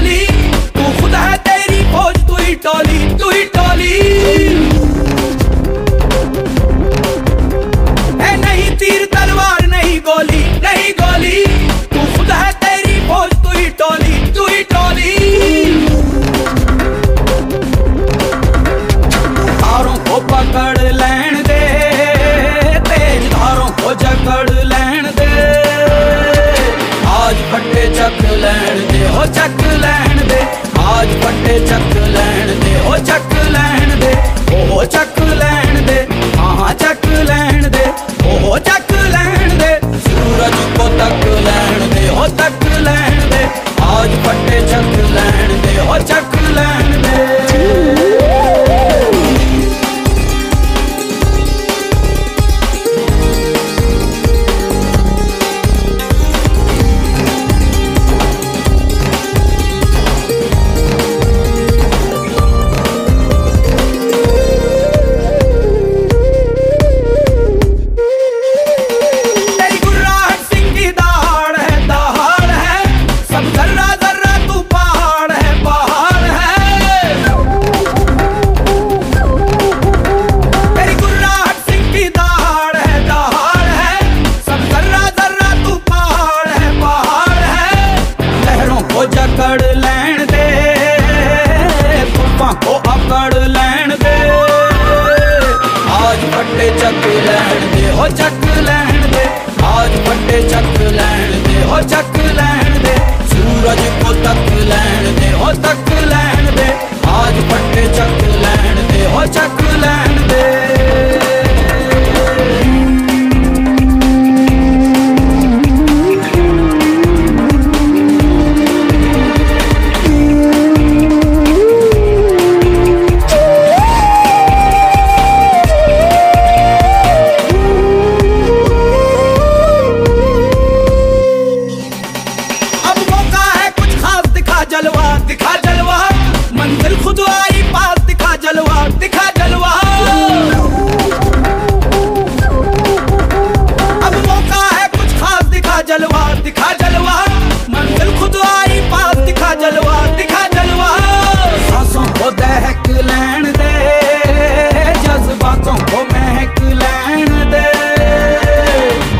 Charlie. hecha जलवा, दिखा जलवा। मंजिल खुद आई पास, दिखा जलवा दिखा जलवा। सांसों को दहक लैन दे, जज्बातों को महक लैन दे।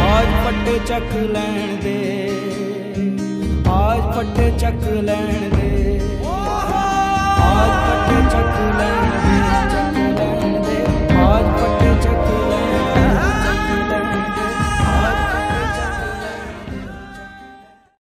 आज पट्टे चक लैन दे, आज पट्टे चक लैन दे।